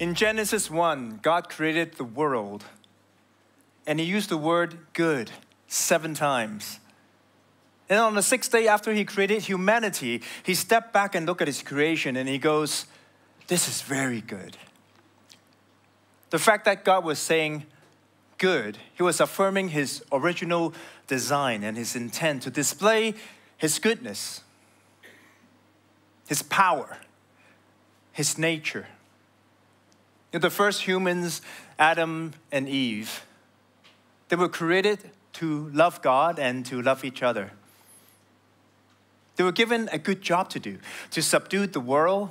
In Genesis 1, God created the world, and He used the word good seven times. And on the sixth day after He created humanity, He stepped back and looked at His creation and He goes, This is very good. The fact that God was saying good, He was affirming His original design and His intent to display His goodness, His power, His nature. The first humans, Adam and Eve, they were created to love God and to love each other. They were given a good job to do to subdue the world,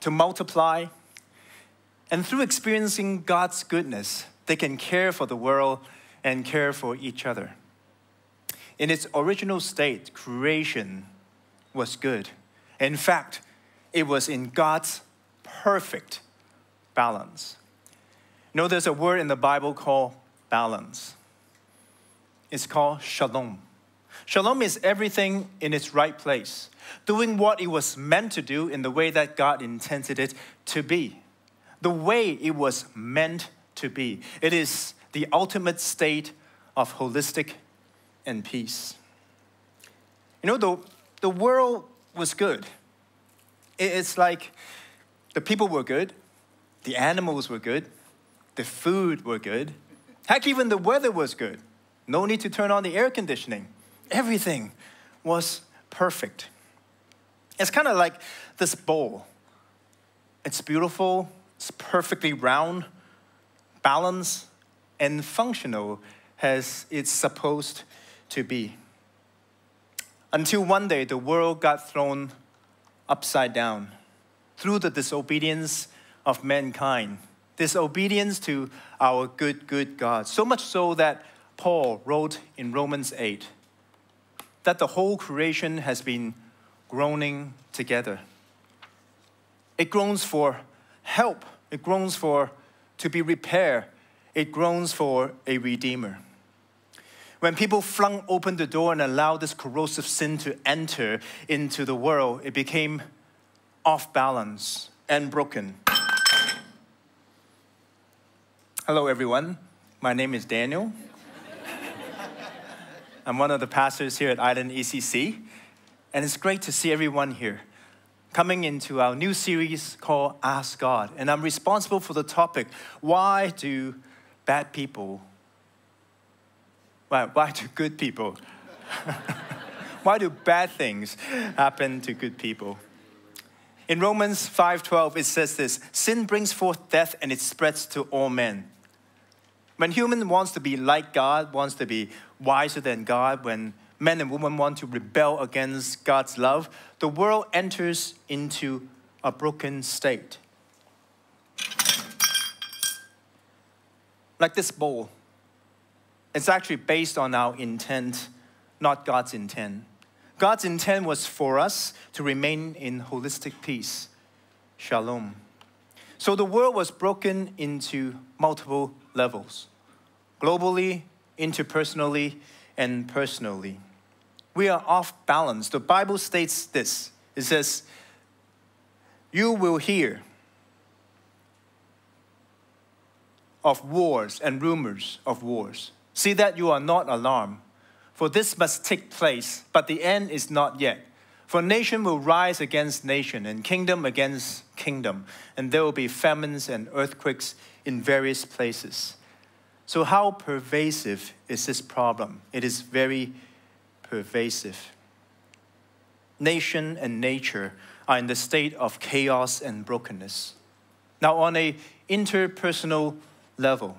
to multiply, and through experiencing God's goodness, they can care for the world and care for each other. In its original state, creation was good. In fact, it was in God's perfect balance. You know, there's a word in the Bible called balance. It's called shalom. Shalom is everything in its right place, doing what it was meant to do in the way that God intended it to be, the way it was meant to be. It is the ultimate state of holistic and peace. You know, the, the world was good. It's like the people were good, the animals were good. The food were good. Heck, even the weather was good. No need to turn on the air conditioning. Everything was perfect. It's kind of like this bowl. It's beautiful, it's perfectly round, balanced, and functional as it's supposed to be. Until one day the world got thrown upside down through the disobedience of mankind, disobedience to our good, good God. So much so that Paul wrote in Romans 8 that the whole creation has been groaning together. It groans for help, it groans for to be repaired, it groans for a redeemer. When people flung open the door and allowed this corrosive sin to enter into the world, it became off balance and broken. Hello, everyone. My name is Daniel. I'm one of the pastors here at Island ECC, and it's great to see everyone here coming into our new series called Ask God. And I'm responsible for the topic why do bad people, why, why do good people, why do bad things happen to good people? In Romans 5:12 it says this, sin brings forth death and it spreads to all men. When human wants to be like God, wants to be wiser than God, when men and women want to rebel against God's love, the world enters into a broken state. Like this bowl, it's actually based on our intent, not God's intent. God's intent was for us to remain in holistic peace, shalom. So the world was broken into multiple levels globally, interpersonally, and personally. We are off balance. The Bible states this it says, You will hear of wars and rumors of wars. See that you are not alarmed, for this must take place, but the end is not yet. For nation will rise against nation, and kingdom against kingdom, and there will be famines and earthquakes in various places. So, how pervasive is this problem? It is very pervasive. Nation and nature are in the state of chaos and brokenness. Now, on a interpersonal level,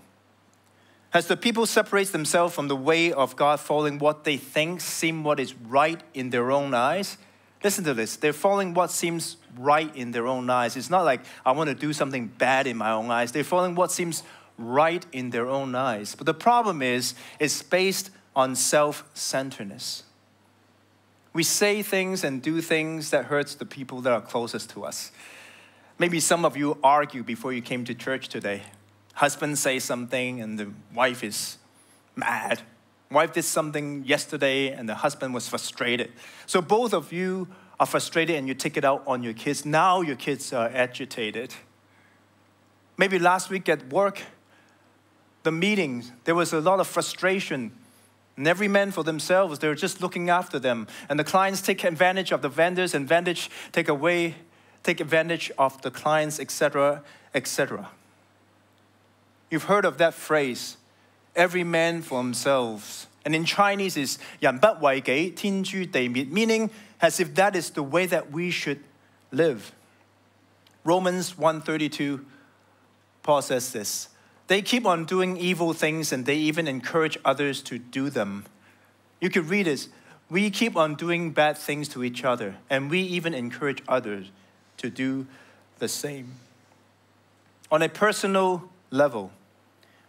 as the people separate themselves from the way of God, following what they think seem what is right in their own eyes, listen to this. They're following what seems right in their own eyes. It's not like I want to do something bad in my own eyes. They're following what seems right in their own eyes. But the problem is, it's based on self centeredness. We say things and do things that hurts the people that are closest to us. Maybe some of you argue before you came to church today. Husband says something and the wife is mad. Wife did something yesterday and the husband was frustrated. So both of you are frustrated and you take it out on your kids. Now your kids are agitated. Maybe last week at work, the meetings, there was a lot of frustration. And every man for themselves, they were just looking after them. And the clients take advantage of the vendors, and vendors take away, take advantage of the clients, etc., etc. You've heard of that phrase, every man for themselves. And in Chinese is 人不为己,天诛地灭, meaning as if that is the way that we should live. Romans 1:32 Paul says this. They keep on doing evil things and they even encourage others to do them. You could read this. We keep on doing bad things to each other and we even encourage others to do the same. On a personal level,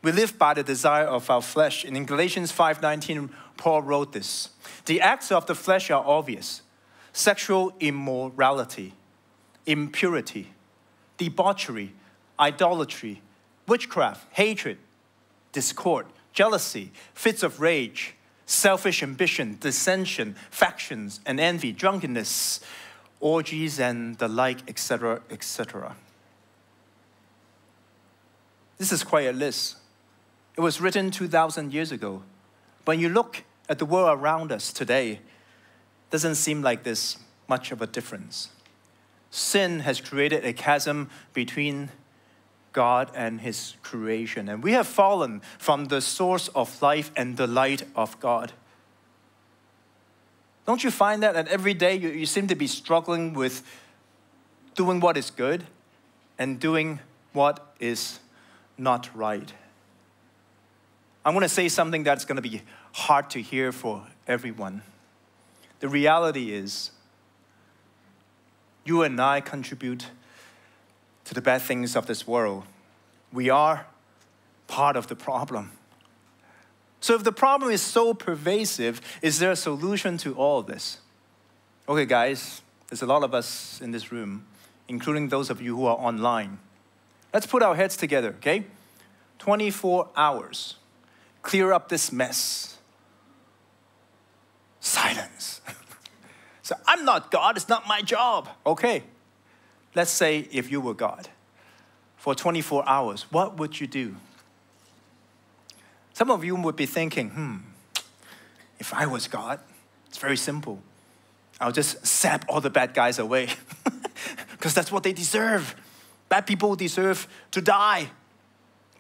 we live by the desire of our flesh. And in Galatians 5:19, Paul wrote this. The acts of the flesh are obvious: sexual immorality, impurity, debauchery, idolatry, witchcraft, hatred, discord, jealousy, fits of rage, selfish ambition, dissension, factions, and envy, drunkenness, orgies, and the like, etc., etc. This is quite a list. It was written 2,000 years ago. When you look at the world around us today, doesn't seem like there's much of a difference. Sin has created a chasm between God and His creation, and we have fallen from the source of life and the light of God. Don't you find that, that every day you, you seem to be struggling with doing what is good and doing what is not right? I'm going to say something that's going to be hard to hear for everyone. The reality is, you and I contribute to the bad things of this world. We are part of the problem. So, if the problem is so pervasive, is there a solution to all this? Okay, guys, there's a lot of us in this room, including those of you who are online. Let's put our heads together, okay? 24 hours clear up this mess. Silence. so I'm not God, it's not my job. Okay. Let's say if you were God for 24 hours, what would you do? Some of you would be thinking, hmm, if I was God, it's very simple. I'll just sap all the bad guys away because that's what they deserve. Bad people deserve to die.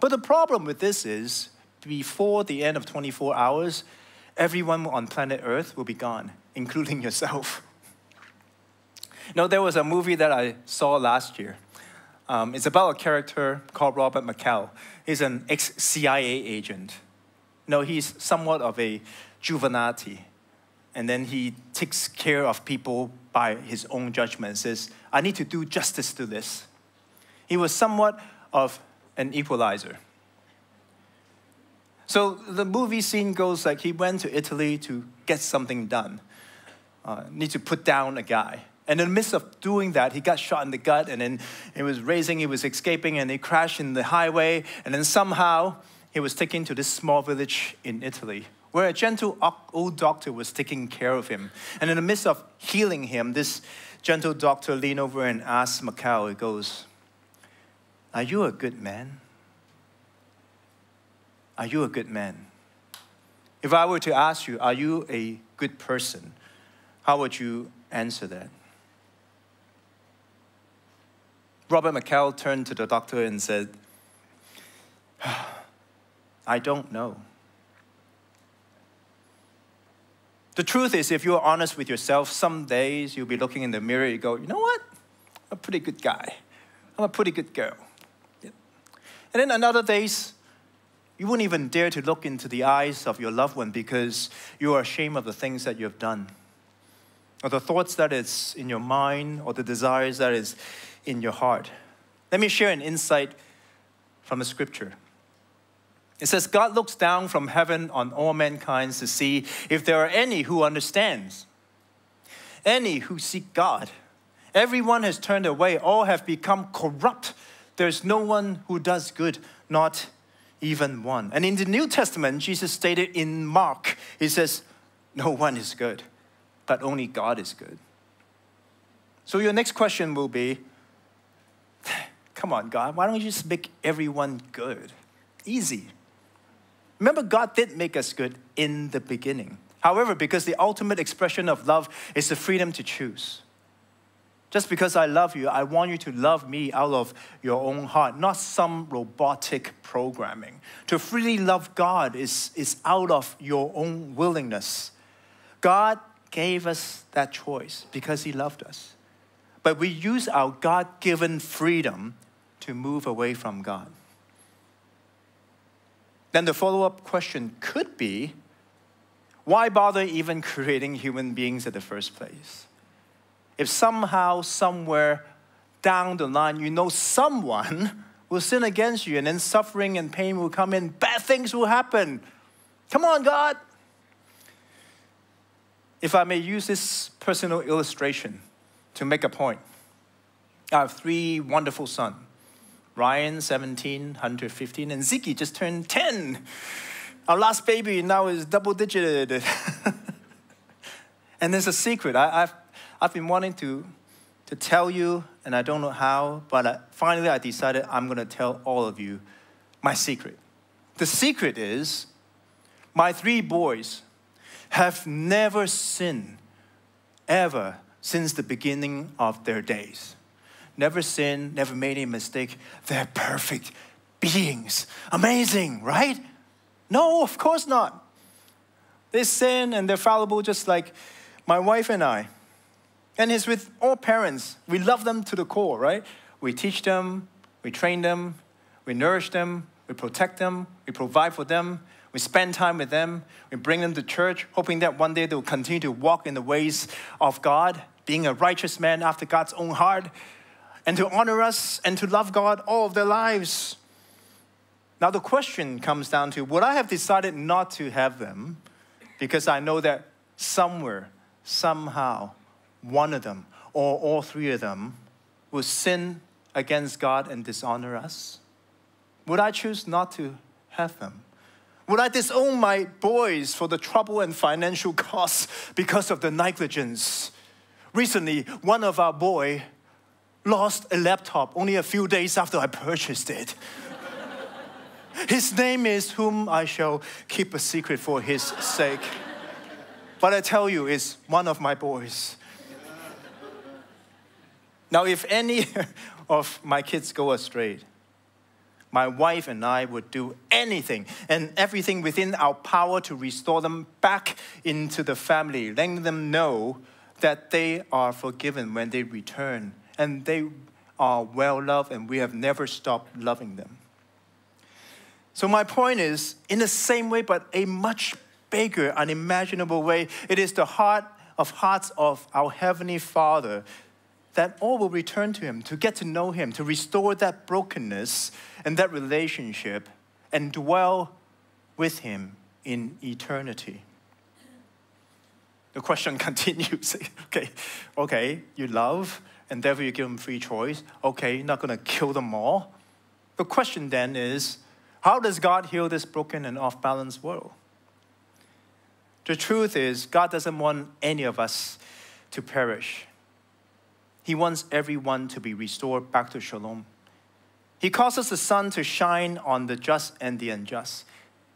But the problem with this is before the end of 24 hours, everyone on planet Earth will be gone, including yourself. Now, there was a movie that I saw last year. Um, it's about a character called Robert McCall. He's an ex CIA agent. No, he's somewhat of a juvenile, and then he takes care of people by his own judgment. Says, "I need to do justice to this." He was somewhat of an equalizer. So the movie scene goes like he went to Italy to get something done, uh, need to put down a guy. And in the midst of doing that, he got shot in the gut, and then he was racing, he was escaping, and he crashed in the highway. And then somehow he was taken to this small village in Italy where a gentle old doctor was taking care of him. And in the midst of healing him, this gentle doctor leaned over and asked McCall, he goes, Are you a good man? Are you a good man? If I were to ask you, Are you a good person? How would you answer that? Robert McCall turned to the doctor and said, I don't know. The truth is, if you're honest with yourself, some days you'll be looking in the mirror, you go, you know what? I'm a pretty good guy. I'm a pretty good girl. And then another days, you wouldn't even dare to look into the eyes of your loved one because you are ashamed of the things that you have done, or the thoughts that is in your mind, or the desires that is in your heart. Let me share an insight from the scripture. It says, God looks down from heaven on all mankind to see if there are any who understands, any who seek God. Everyone has turned away, all have become corrupt. There's no one who does good, not even one. And in the New Testament, Jesus stated in Mark, He says, No one is good, but only God is good. So your next question will be Come on, God, why don't you just make everyone good? Easy. Remember, God did make us good in the beginning. However, because the ultimate expression of love is the freedom to choose. Just because I love you, I want you to love me out of your own heart, not some robotic programming. To freely love God is, is out of your own willingness. God gave us that choice because He loved us. But we use our God given freedom to move away from God. Then the follow up question could be why bother even creating human beings in the first place? If somehow, somewhere down the line, you know someone will sin against you and then suffering and pain will come in, bad things will happen. Come on, God. If I may use this personal illustration to make a point, I have three wonderful sons Ryan, 17, Hunter, 15, and Ziki just turned 10. Our last baby now is double digit. and there's a secret. I, have I've been wanting to, to tell you, and I don't know how, but I, finally I decided I'm going to tell all of you my secret. The secret is my three boys have never sinned ever since the beginning of their days. Never sinned, never made any mistake. They're perfect beings. Amazing, right? No, of course not. They sin and they're fallible just like my wife and I. And it's with all parents. We love them to the core, right? We teach them, we train them, we nourish them, we protect them, we provide for them, we spend time with them, we bring them to church, hoping that one day they'll continue to walk in the ways of God, being a righteous man after God's own heart, and to honor us and to love God all of their lives. Now, the question comes down to would I have decided not to have them because I know that somewhere, somehow, one of them or all three of them will sin against God and dishonor us? Would I choose not to have them? Would I disown my boys for the trouble and financial costs because of the negligence? Recently, one of our boy lost a laptop only a few days after I purchased it. his name is whom I shall keep a secret for his sake. But I tell you, is one of my boys. Now, if any of my kids go astray, my wife and I would do anything and everything within our power to restore them back into the family, letting them know that they are forgiven when they return and they are well loved and we have never stopped loving them. So, my point is in the same way, but a much bigger, unimaginable way, it is the heart of hearts of our Heavenly Father that all will return to Him, to get to know Him, to restore that brokenness and that relationship and dwell with Him in eternity. The question continues okay, okay, you love, and therefore you give them free choice. Okay, you're not going to kill them all. The question then is how does God heal this broken and off balance world? The truth is, God doesn't want any of us to perish. He wants everyone to be restored back to shalom. He causes the sun to shine on the just and the unjust.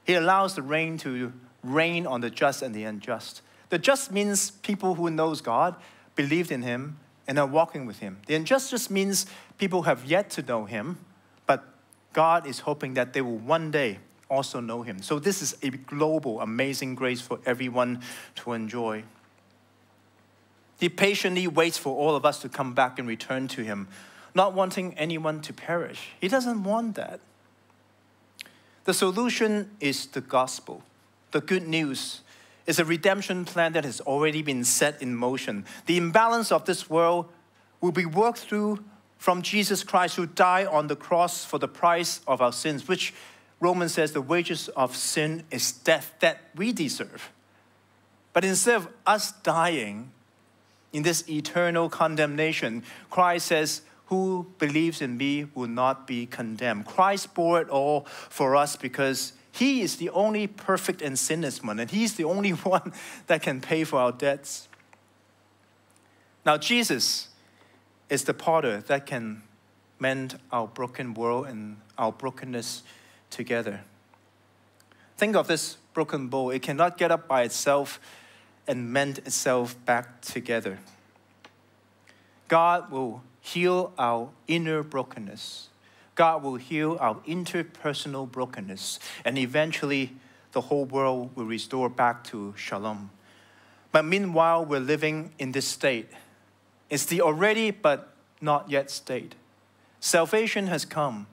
He allows the rain to rain on the just and the unjust. The just means people who knows God, believed in him, and are walking with him. The unjust just means people have yet to know him, but God is hoping that they will one day also know him. So this is a global, amazing grace for everyone to enjoy. He patiently waits for all of us to come back and return to Him, not wanting anyone to perish. He doesn't want that. The solution is the gospel. The good news is a redemption plan that has already been set in motion. The imbalance of this world will be worked through from Jesus Christ, who died on the cross for the price of our sins, which Romans says the wages of sin is death that we deserve. But instead of us dying, in this eternal condemnation, Christ says, Who believes in me will not be condemned. Christ bore it all for us because he is the only perfect and sinless one, and he's the only one that can pay for our debts. Now, Jesus is the potter that can mend our broken world and our brokenness together. Think of this broken bowl. It cannot get up by itself and mend itself back together. God will heal our inner brokenness. God will heal our interpersonal brokenness. And eventually, the whole world will restore back to shalom. But meanwhile, we're living in this state. It's the already but not yet state. Salvation has come.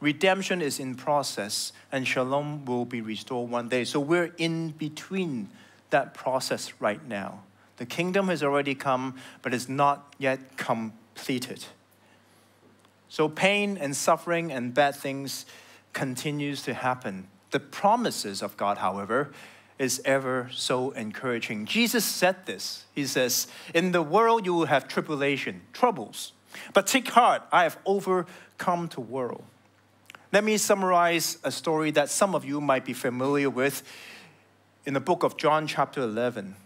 Redemption is in process, and shalom will be restored one day. So we're in between that process right now. The kingdom has already come, but is not yet completed. So pain and suffering and bad things continues to happen. The promises of God, however, is ever so encouraging. Jesus said this. He says, "In the world you will have tribulation, troubles, but take heart, I have overcome the world." Let me summarize a story that some of you might be familiar with in the book of John chapter 11.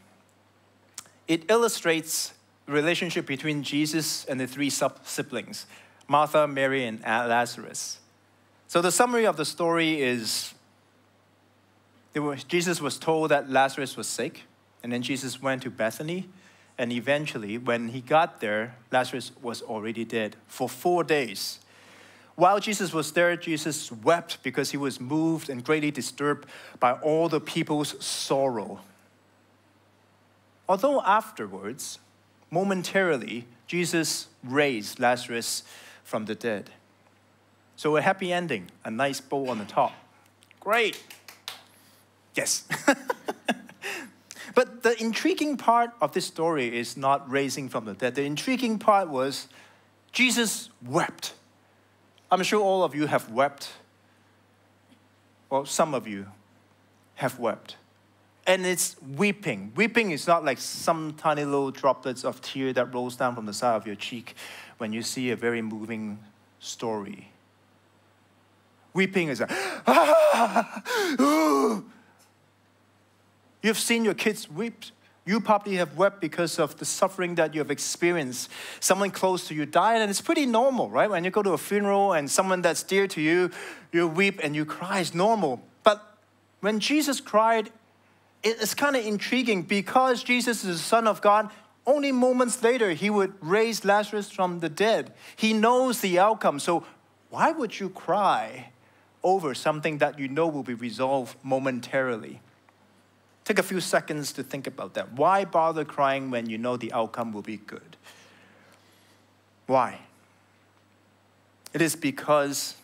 It illustrates the relationship between Jesus and the three siblings, Martha, Mary, and Lazarus. So the summary of the story is was, Jesus was told that Lazarus was sick, and then Jesus went to Bethany, and eventually, when he got there, Lazarus was already dead for four days. While Jesus was there, Jesus wept because he was moved and greatly disturbed by all the people's sorrow. Although afterwards, momentarily, Jesus raised Lazarus from the dead. So a happy ending, a nice bow on the top. Great. Yes. but the intriguing part of this story is not raising from the dead. The intriguing part was Jesus wept. I'm sure all of you have wept. Well, some of you have wept. And it's weeping. Weeping is not like some tiny little droplets of tear that rolls down from the side of your cheek when you see a very moving story. Weeping is a, ah, You've seen your kids weep. You probably have wept because of the suffering that you have experienced. Someone close to you died, and it's pretty normal, right? When you go to a funeral and someone that's dear to you, you weep and you cry. It's normal. But when Jesus cried, it's kind of intriguing because Jesus is the Son of God. Only moments later, he would raise Lazarus from the dead. He knows the outcome. So, why would you cry over something that you know will be resolved momentarily? Take a few seconds to think about that. Why bother crying when you know the outcome will be good? Why? It is because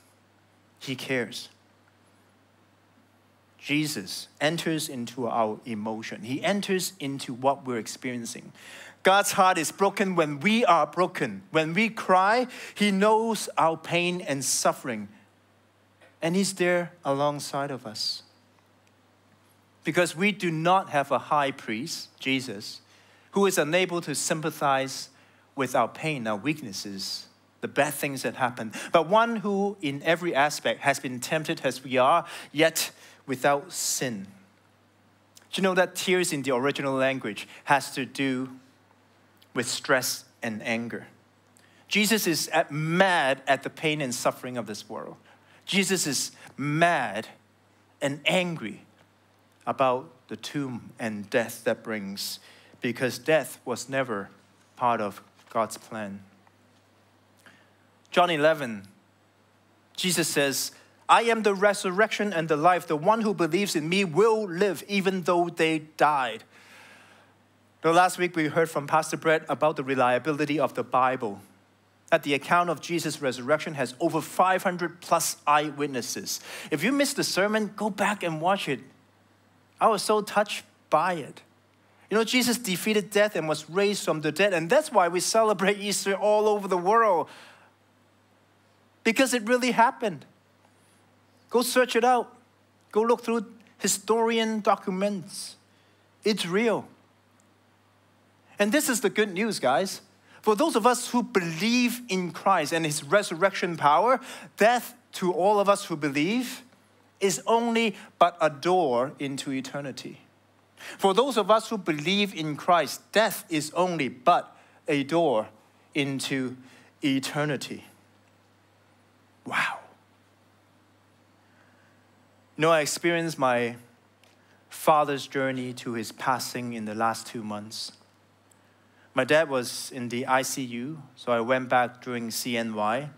he cares. Jesus enters into our emotion. He enters into what we're experiencing. God's heart is broken when we are broken. When we cry, He knows our pain and suffering, and He's there alongside of us. Because we do not have a high priest, Jesus, who is unable to sympathize with our pain, our weaknesses, the bad things that happen, but one who, in every aspect, has been tempted as we are, yet without sin. Do you know that tears in the original language has to do with stress and anger? Jesus is at, mad at the pain and suffering of this world. Jesus is mad and angry about the tomb and death that brings, because death was never part of God's plan. John 11, Jesus says, I am the resurrection and the life. The one who believes in me will live even though they died. The last week we heard from Pastor Brett about the reliability of the Bible. That the account of Jesus' resurrection has over 500 plus eyewitnesses. If you missed the sermon, go back and watch it. I was so touched by it. You know, Jesus defeated death and was raised from the dead, and that's why we celebrate Easter all over the world. Because it really happened. Go search it out. Go look through historian documents. It's real. And this is the good news, guys. For those of us who believe in Christ and his resurrection power, death to all of us who believe is only but a door into eternity. For those of us who believe in Christ, death is only but a door into eternity. Wow. You know, I experienced my father's journey to his passing in the last two months. My dad was in the ICU, so I went back during CNY.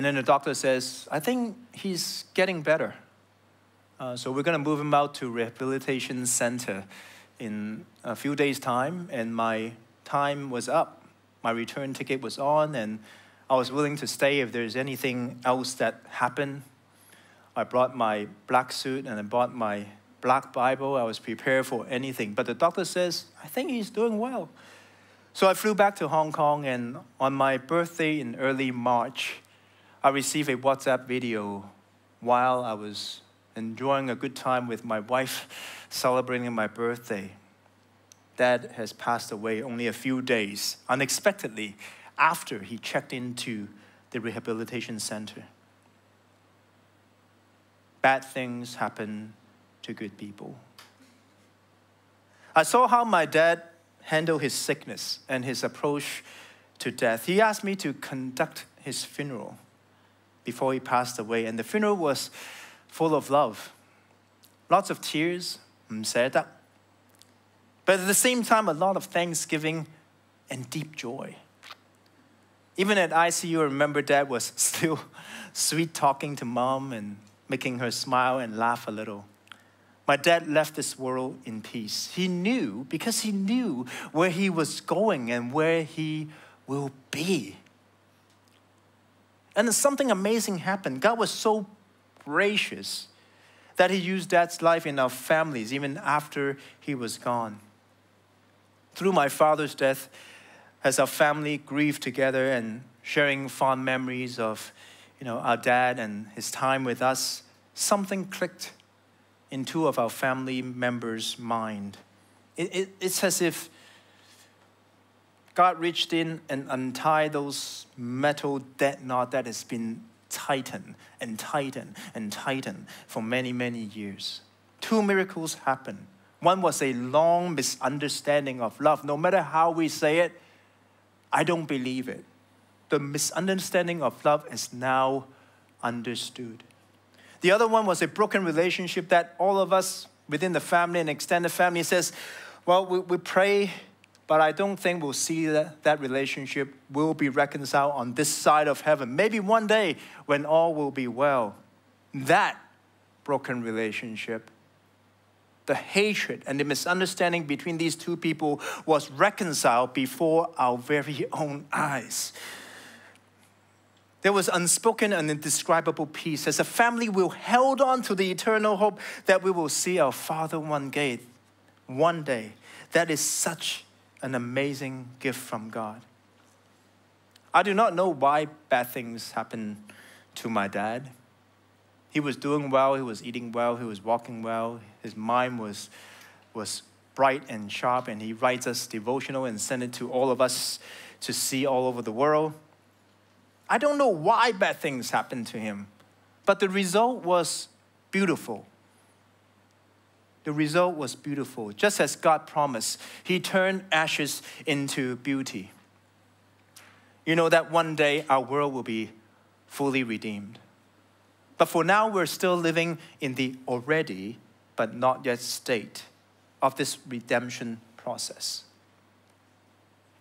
And then the doctor says, I think he's getting better. Uh, so we're going to move him out to rehabilitation center in a few days' time. And my time was up. My return ticket was on, and I was willing to stay if there's anything else that happened. I brought my black suit and I bought my black Bible. I was prepared for anything. But the doctor says, I think he's doing well. So I flew back to Hong Kong, and on my birthday in early March, I received a WhatsApp video while I was enjoying a good time with my wife, celebrating my birthday. Dad has passed away only a few days, unexpectedly, after he checked into the rehabilitation center. Bad things happen to good people. I saw how my dad handled his sickness and his approach to death. He asked me to conduct his funeral before he passed away, and the funeral was full of love. Lots of tears, mm, But at the same time, a lot of thanksgiving and deep joy. Even at ICU, I remember dad was still sweet talking to mom and making her smile and laugh a little. My dad left this world in peace. He knew, because he knew where he was going and where he will be. And then something amazing happened. God was so gracious that he used dad's life in our families even after he was gone. Through my father's death, as our family grieved together and sharing fond memories of you know, our dad and his time with us, something clicked in two of our family members' mind. It, it, it's as if God reached in and untied those metal dead knot that has been tightened and tightened and tightened for many, many years. Two miracles happened. One was a long misunderstanding of love. No matter how we say it, I don't believe it the misunderstanding of love is now understood. The other one was a broken relationship that all of us within the family and extended family says, well, we, we pray, but I don't think we'll see that that relationship will be reconciled on this side of heaven. Maybe one day when all will be well. That broken relationship, the hatred and the misunderstanding between these two people was reconciled before our very own eyes. There was unspoken and indescribable peace as a family we held on to the eternal hope that we will see our Father one day. One day. That is such an amazing gift from God. I do not know why bad things happened to my dad. He was doing well, he was eating well, he was walking well, his mind was, was bright and sharp, and he writes us devotional and send it to all of us to see all over the world. I don't know why bad things happened to him, but the result was beautiful. The result was beautiful. Just as God promised, He turned ashes into beauty. You know that one day our world will be fully redeemed. But for now, we're still living in the already but not yet state of this redemption process.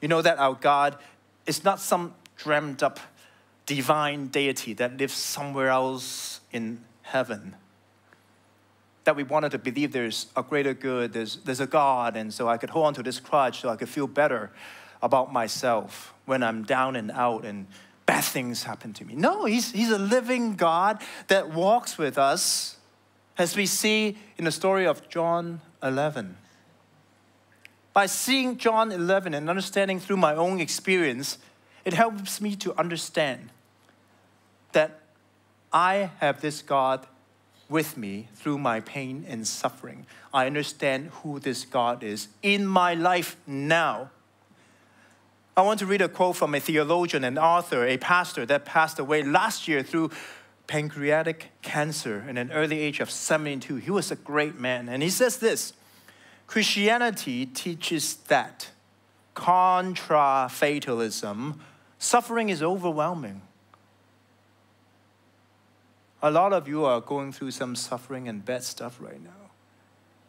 You know that our God is not some dreamed up divine deity that lives somewhere else in heaven. That we wanted to believe there's a greater good, there's, there's a God, and so I could hold on to this crutch so I could feel better about myself when I'm down and out and bad things happen to me. No, he's, he's a living God that walks with us, as we see in the story of John 11. By seeing John 11 and understanding through my own experience, it helps me to understand that I have this God with me through my pain and suffering. I understand who this God is in my life now. I want to read a quote from a theologian and author, a pastor that passed away last year through pancreatic cancer in an early age of 72. He was a great man. And he says this Christianity teaches that contra fatalism, suffering is overwhelming A lot of you are going through some suffering and bad stuff right now.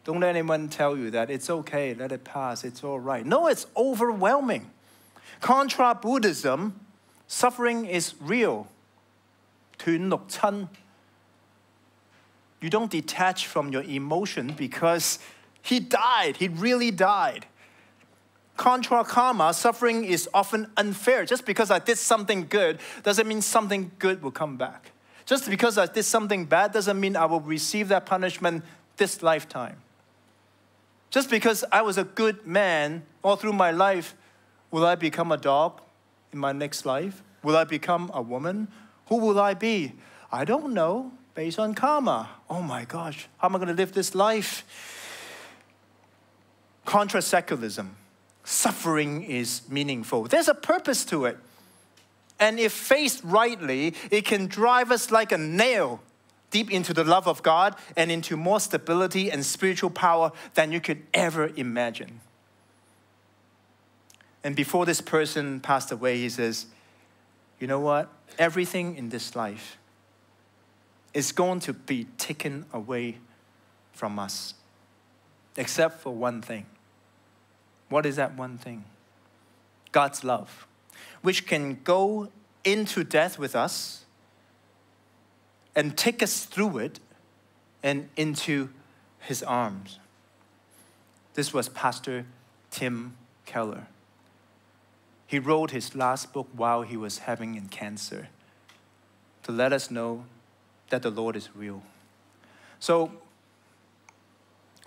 Don't let anyone tell you that it's okay, let it pass, it's all right. No, it's overwhelming. Contra Buddhism, suffering is real. 断六亲 you don't detach from your emotion because he died. He really died. Contra karma, suffering is often unfair. Just because I did something good doesn't mean something good will come back. Just because I did something bad doesn't mean I will receive that punishment this lifetime. Just because I was a good man all through my life, will I become a dog in my next life? Will I become a woman? Who will I be? I don't know based on karma. Oh my gosh, how am I going to live this life? Contra secularism. Suffering is meaningful. There's a purpose to it. And if faced rightly, it can drive us like a nail deep into the love of God and into more stability and spiritual power than you could ever imagine. And before this person passed away, he says, You know what? Everything in this life is going to be taken away from us, except for one thing. What is that one thing? God's love, which can go into death with us and take us through it and into his arms. This was Pastor Tim Keller. He wrote his last book while he was having cancer to let us know that the Lord is real. So,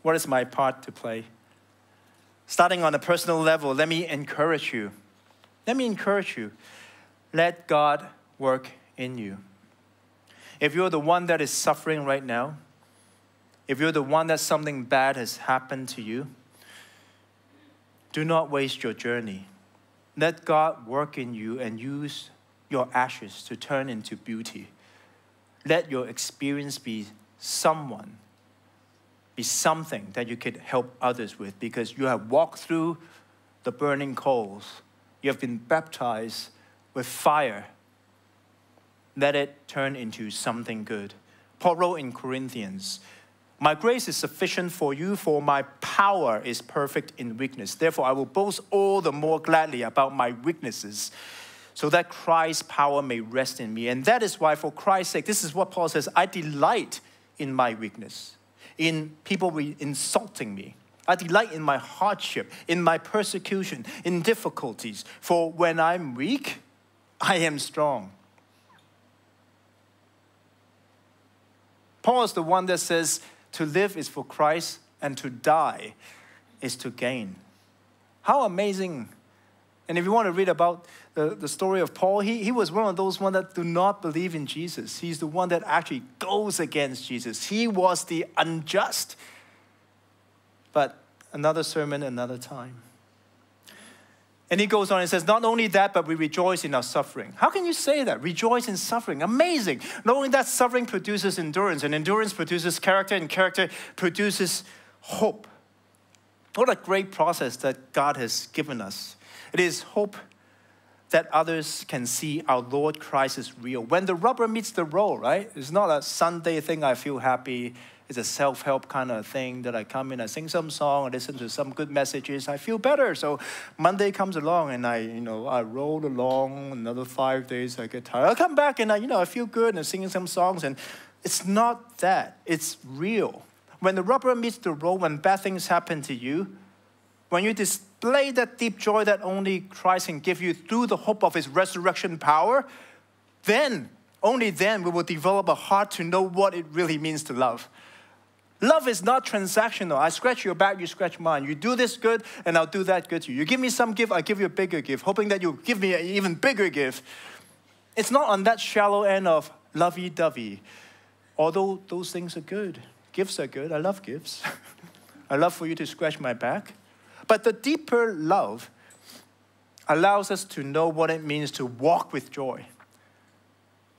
what is my part to play? Starting on a personal level, let me encourage you. Let me encourage you. Let God work in you. If you're the one that is suffering right now, if you're the one that something bad has happened to you, do not waste your journey. Let God work in you and use your ashes to turn into beauty let your experience be someone, be something that you could help others with because you have walked through the burning coals. You have been baptized with fire. Let it turn into something good. Paul wrote in Corinthians, My grace is sufficient for you, for my power is perfect in weakness. Therefore, I will boast all the more gladly about my weaknesses so that Christ's power may rest in me. And that is why, for Christ's sake, this is what Paul says I delight in my weakness, in people insulting me. I delight in my hardship, in my persecution, in difficulties. For when I'm weak, I am strong. Paul is the one that says to live is for Christ and to die is to gain. How amazing and if you want to read about the, the story of Paul, he, he was one of those one that do not believe in Jesus. He's the one that actually goes against Jesus. He was the unjust. But another sermon, another time. And he goes on and says, Not only that, but we rejoice in our suffering. How can you say that? Rejoice in suffering. Amazing. Knowing that, suffering produces endurance, and endurance produces character, and character produces hope. What a great process that God has given us. It is hope that others can see our Lord Christ is real. When the rubber meets the road, right? It's not a Sunday thing, I feel happy. It's a self help kind of thing that I come in, I sing some song, I listen to some good messages, I feel better. So Monday comes along and I, you know, I roll along another five days, I get tired. I come back and I, you know, I feel good and I'm singing some songs. And it's not that, it's real. When the rubber meets the road, when bad things happen to you, when you display that deep joy that only Christ can give you through the hope of his resurrection power, then, only then, we will develop a heart to know what it really means to love. Love is not transactional. I scratch your back, you scratch mine. You do this good, and I'll do that good to you. You give me some gift, I give you a bigger gift, hoping that you'll give me an even bigger gift. It's not on that shallow end of lovey dovey. Although those things are good, gifts are good. I love gifts. I love for you to scratch my back. But the deeper love allows us to know what it means to walk with joy,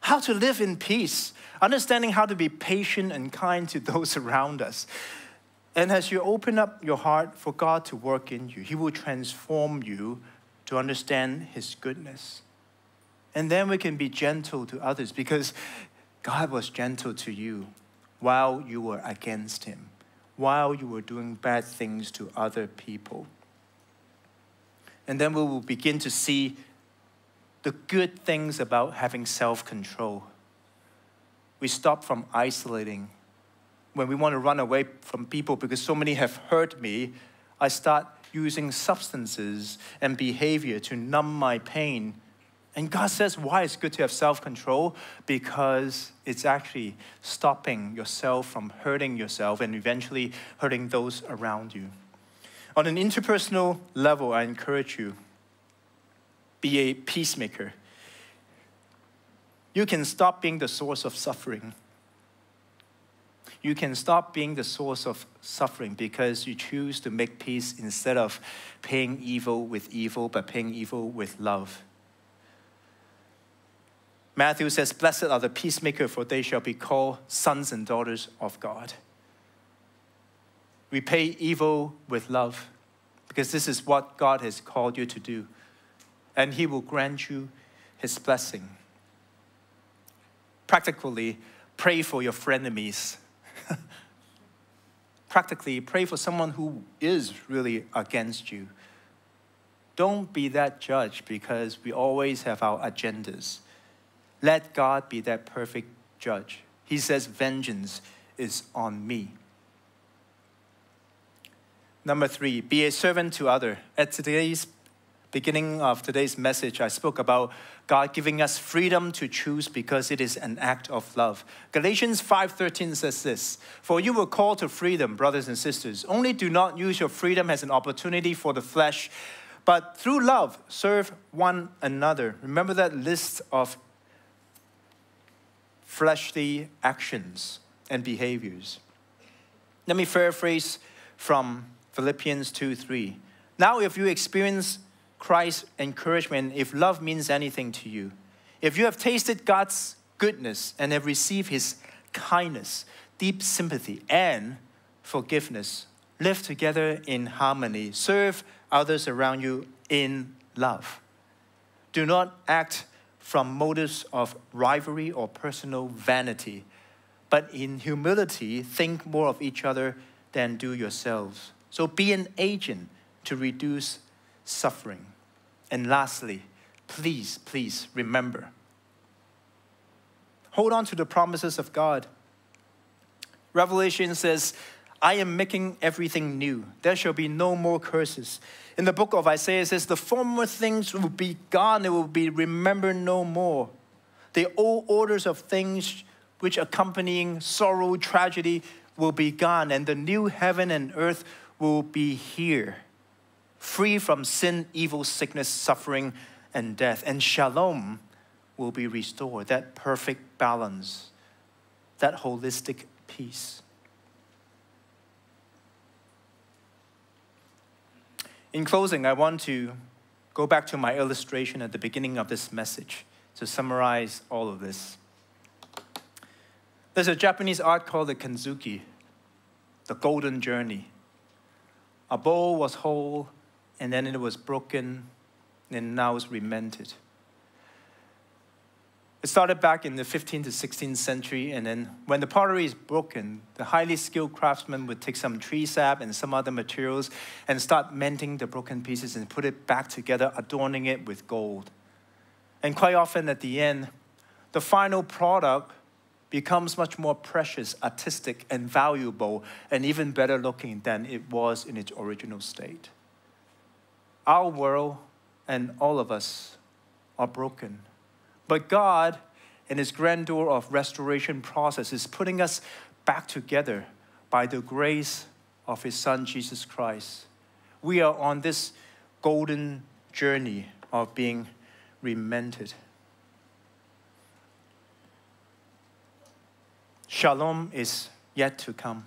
how to live in peace, understanding how to be patient and kind to those around us. And as you open up your heart for God to work in you, He will transform you to understand His goodness. And then we can be gentle to others because God was gentle to you while you were against him, while you were doing bad things to other people. And then we will begin to see the good things about having self control. We stop from isolating. When we want to run away from people because so many have hurt me, I start using substances and behavior to numb my pain and God says, why it's good to have self control? Because it's actually stopping yourself from hurting yourself and eventually hurting those around you. On an interpersonal level, I encourage you be a peacemaker. You can stop being the source of suffering. You can stop being the source of suffering because you choose to make peace instead of paying evil with evil, but paying evil with love. Matthew says, Blessed are the peacemakers, for they shall be called sons and daughters of God. Repay evil with love, because this is what God has called you to do. And He will grant you His blessing. Practically, pray for your frenemies. Practically, pray for someone who is really against you. Don't be that judge because we always have our agendas. Let God be that perfect judge. He says, Vengeance is on me. Number three, be a servant to other. At today's beginning of today's message, I spoke about God giving us freedom to choose because it is an act of love. Galatians 5:13 says this, "For you were called to freedom, brothers and sisters. Only do not use your freedom as an opportunity for the flesh, but through love serve one another." Remember that list of fleshly actions and behaviors. Let me paraphrase from Philippians 2:3. Now, if you experience Christ's encouragement, if love means anything to you, if you have tasted God's goodness and have received his kindness, deep sympathy, and forgiveness, live together in harmony, serve others around you in love. Do not act from motives of rivalry or personal vanity, but in humility, think more of each other than do yourselves. So be an agent to reduce suffering. And lastly, please, please remember hold on to the promises of God. Revelation says, I am making everything new. There shall be no more curses. In the book of Isaiah, it says, The former things will be gone, they will be remembered no more. The old orders of things which accompanying sorrow, tragedy will be gone, and the new heaven and earth will be here, free from sin, evil, sickness, suffering, and death. And shalom will be restored, that perfect balance, that holistic peace. In closing, I want to go back to my illustration at the beginning of this message to summarize all of this. There's a Japanese art called the Kintsugi, the golden journey. A bowl was whole, and then it was broken, and now it's remended. It started back in the 15th to 16th century, and then when the pottery is broken, the highly skilled craftsmen would take some tree sap and some other materials and start mending the broken pieces and put it back together, adorning it with gold. And quite often at the end, the final product becomes much more precious, artistic, and valuable, and even better looking than it was in its original state. Our world and all of us are broken but God, in His grandeur of restoration process, is putting us back together by the grace of His Son, Jesus Christ. We are on this golden journey of being remended. Shalom is yet to come.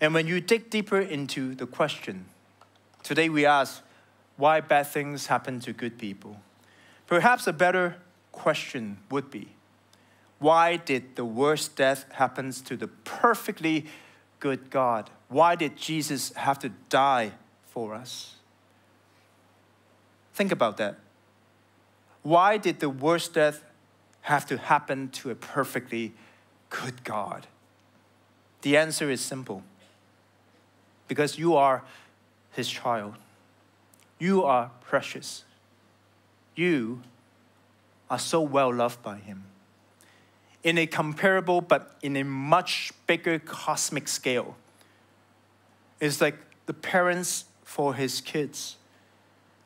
And when you dig deeper into the question, today we ask why bad things happen to good people. Perhaps a better question would be why did the worst death happen to the perfectly good God? Why did Jesus have to die for us? Think about that. Why did the worst death have to happen to a perfectly good God? The answer is simple because you are his child. You are precious. You are so well loved by him. In a comparable but in a much bigger cosmic scale, it's like the parents for his kids.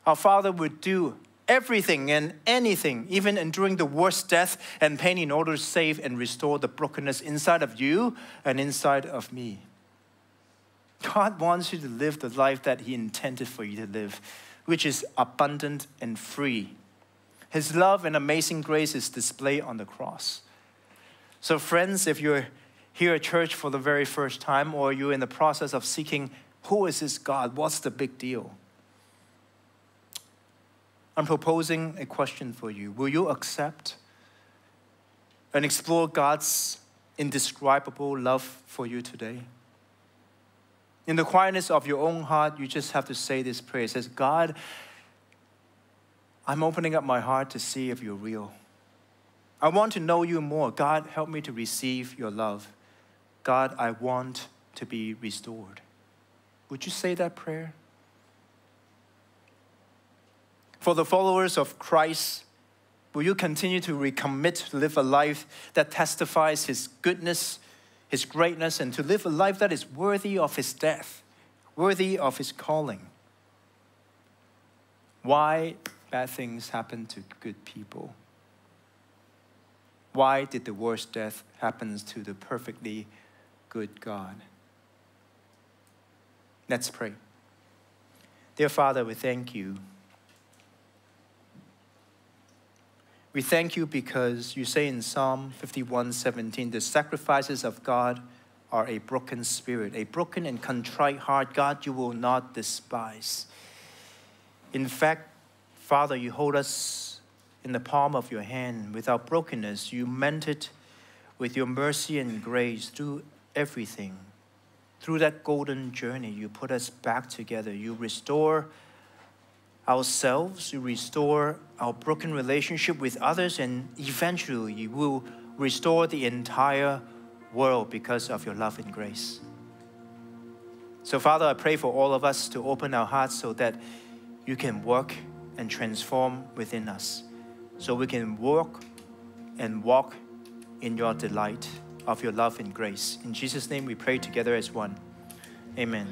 Our Father would do everything and anything, even enduring the worst death and pain, in order to save and restore the brokenness inside of you and inside of me. God wants you to live the life that He intended for you to live, which is abundant and free. His love and amazing grace is displayed on the cross. So, friends, if you're here at church for the very first time, or you're in the process of seeking who is this God, what's the big deal? I'm proposing a question for you. Will you accept and explore God's indescribable love for you today? In the quietness of your own heart, you just have to say this prayer. It says, God, I'm opening up my heart to see if you're real. I want to know you more. God, help me to receive your love. God, I want to be restored. Would you say that prayer? For the followers of Christ, will you continue to recommit to live a life that testifies His goodness, His greatness, and to live a life that is worthy of His death, worthy of His calling? Why bad things happen to good people? Why did the worst death happen to the perfectly good God? Let's pray. Dear Father, we thank you We thank you because you say in Psalm 51 17, the sacrifices of God are a broken spirit, a broken and contrite heart, God, you will not despise. In fact, Father, you hold us in the palm of your hand without brokenness. You meant it with your mercy and grace through everything. Through that golden journey, you put us back together. You restore ourselves, you restore our broken relationship with others, and eventually you will restore the entire world because of your love and grace. So, Father, I pray for all of us to open our hearts so that you can work and transform within us, so we can work and walk in your delight of your love and grace. In Jesus' name we pray together as one. Amen.